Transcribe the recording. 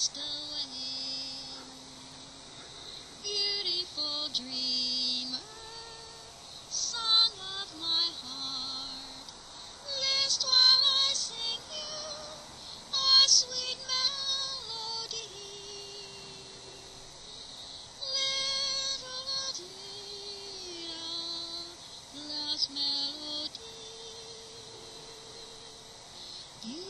just going in. Beautiful dreamer, song of my heart, list while I sing you a sweet melody. Little Adina, last melody. You